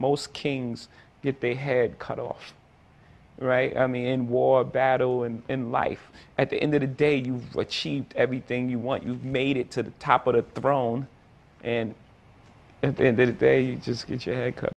most kings get their head cut off right? I mean, in war, battle, and in life. At the end of the day, you've achieved everything you want. You've made it to the top of the throne. And at the end of the day, you just get your head cut